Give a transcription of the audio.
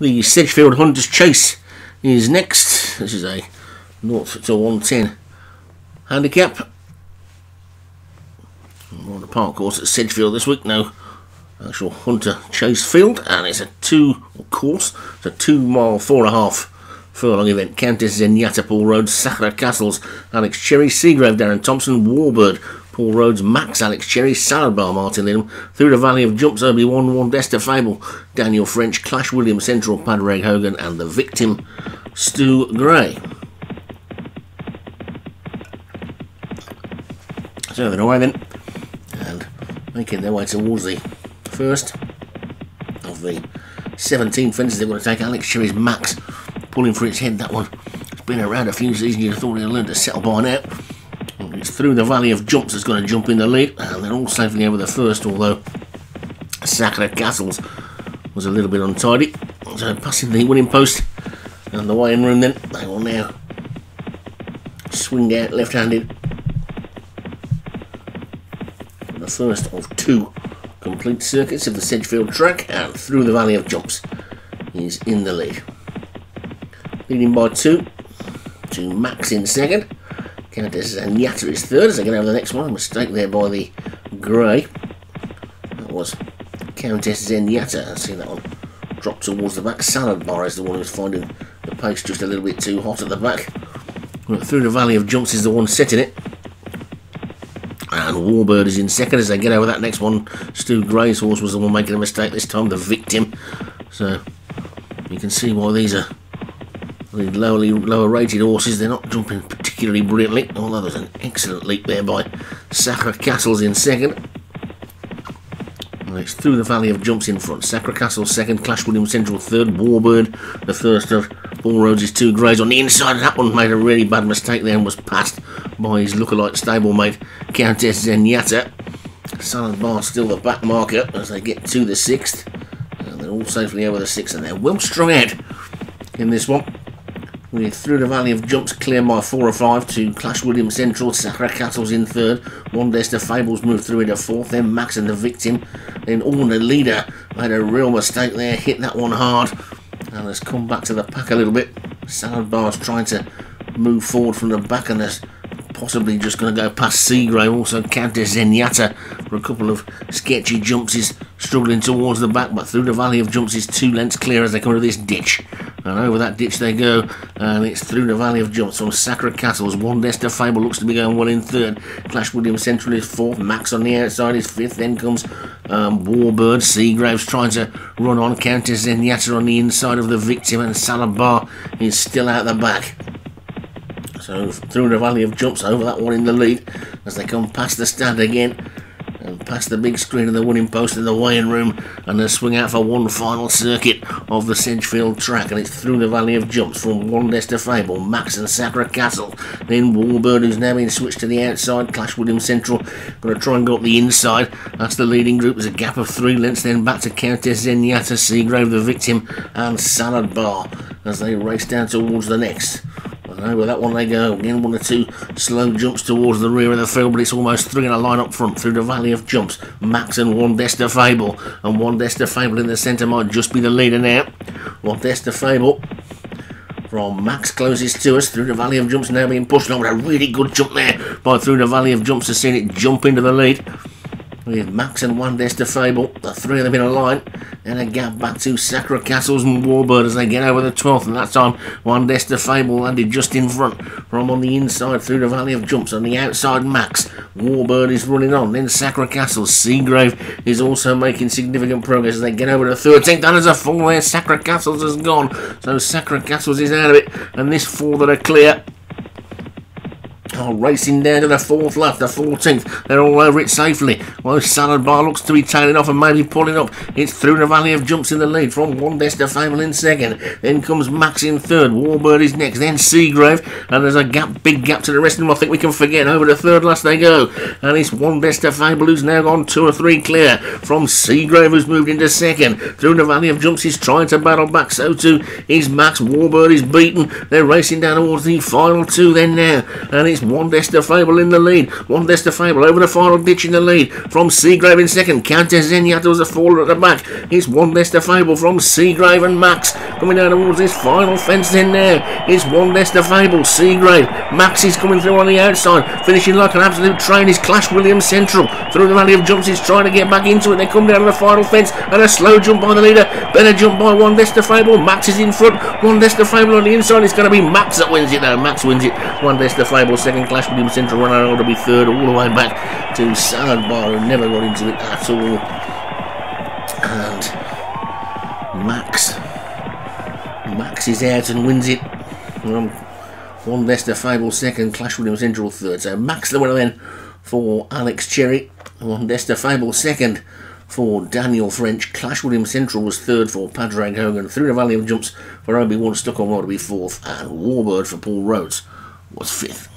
The Sedgefield Hunters Chase is next. This is a 0 to 110 handicap. We're on the park course at Sedgefield this week. No actual Hunter Chase Field, and it's a two course. It's a two mile, four and a half furlong event. Countess Zenyatta, Paul Rhodes, Sakura Castles, Alex Cherry, Seagrave, Darren Thompson, Warbird, Paul Rhodes, Max, Alex Cherry, Salad Bar, Martin Lidham, Through the Valley of Jumps, Obi One, One Desta Fable, Daniel French, Clash William, Central, Padraig Hogan, and the victim, Stu Gray. So they're away then, and making their way towards the first of the 17 fences they're going to take. Alex Cherry's Max pulling for its head. That one has been around a few seasons. You'd have thought he'd learned to settle by now. Through the valley of jumps that's going to jump in the lead, and they're all safely over the first, although Sakura Castles was a little bit untidy. So passing the winning post and the weighing room then, they will now swing out left-handed. The first of two complete circuits of the Sedgefield track and through the valley of jumps is in the lead. Leading by two to Max in second. Countess Zenyatta is third as they get over the next one. Mistake there by the grey. That was Countess Zenyatta. I see that one drop towards the back. Salad Bar is the one who's finding the pace just a little bit too hot at the back. Through the Valley of Jumps is the one setting it. And Warbird is in second as they get over that next one. Stu Gray's horse was the one making a mistake this time, the victim. So you can see why these are the lowly, lower rated horses. They're not jumping particularly brilliantly, although there's an excellent leap there by Sakura Castles in second. it's through the valley of jumps in front. Sakura Castle second, Clash William Central third, Warbird the first of Paul Rhodes' two greys on the inside. That one made a really bad mistake there and was passed by his lookalike stablemate Countess Zenyatta. Salad Bar still the back marker as they get to the sixth. And they're all safely over the sixth and they're well strung out in this one. We're through the Valley of Jumps, clear by four or five to Clash William Central, Sakura Castles in third, One Desta Fables moved through into fourth, then Max and the Victim, then All the Leader made a real mistake there, hit that one hard, and has come back to the pack a little bit. Salad Bar's trying to move forward from the back and has possibly just going to go past Seagrave, also Countess Zenyatta for a couple of sketchy jumps is struggling towards the back, but through the valley of jumps is two lengths clear as they come to this ditch. And over that ditch they go, and it's through the valley of jumps from Sakura Castles. One Desta Fable looks to be going well in third. Clash William Central is fourth. Max on the outside is fifth. Then comes um, Warbird. Seagraves trying to run on. Countess Zenyatta on the inside of the victim, and Salad Bar is still out the back. So through the valley of jumps over that one in the lead as they come past the stand again past the big screen of the winning post in the weighing room and they swing out for one final circuit of the Sedgefield track and it's through the valley of jumps from one to Fable, Max and Sakura Castle, then Warbird who's now been switched to the outside, Clash William Central, going to try and go up the inside, that's the leading group, there's a gap of three lengths then back to Countess Zenyatta, Seagrave the victim and Salad Bar as they race down towards the next. Over that one they go. Again, one or two slow jumps towards the rear of the field, but it's almost three in a line up front through the valley of jumps. Max and one Desta Fable. And one Desta Fable in the centre might just be the leader now. One Desta Fable from Max closes to us through the Valley of Jumps now being pushed on with a really good jump there by through the Valley of Jumps has seen it jump into the lead with Max and one Desta Fable, the three of them in a line, and a gap back to Sakura Castles and Warbird as they get over the 12th, and that time one Desta Fable landed just in front from on the inside through the Valley of Jumps. On the outside, Max. Warbird is running on, then Sakura Castles. Seagrave is also making significant progress as they get over the 13th, and there's a fall there. Sakura Castles has gone, so Sakura Castles is out of it, and this four that are clear Racing down to the fourth left, the 14th. They're all over it safely. Well, Salad Bar looks to be tailing off and maybe pulling up. It's through the valley of jumps in the lead from one Desta Fable in second. Then comes Max in third. Warbird is next. Then Seagrave. And there's a gap, big gap to the rest of them. I think we can forget. Over the third last they go. And it's one Desta Fable who's now gone two or three clear from Seagrave who's moved into second. Through the valley of jumps, he's trying to battle back. So too is Max. Warbird is beaten. They're racing down towards the final two then now. And it's one Desta Fable in the lead. One Fable over the final ditch in the lead. From Seagrave in second. Countess Zenyatta was a faller at the back. It's one Desta Fable from Seagrave and Max. coming down towards this final fence in there. It's one Leicester Fable, Seagrave. Max is coming through on the outside, finishing like an absolute train. Is Clash Williams Central through the Valley of Jumps. He's trying to get back into it. They come down to the final fence and a slow jump by the leader. Better jump by one Leicester Fable. Max is in front. One Leicester Fable on the inside. It's going to be Max that wins it now. Max wins it. One Leicester Fable, second Clash Williams Central runner on to be third all the way back to Salad Bar who never got into it at all. And Max Max is out and wins it. Um, one Leicester Fable second, Clash Williams Central third. So Max the winner then for Alex Cherry. One Leicester Fable second for Daniel French. Clash Williams Central was third for Padraig Hogan. Through the Valley of Jumps for Obi-Wan Stuck on well to be fourth. And Warbird for Paul Rhodes was fifth.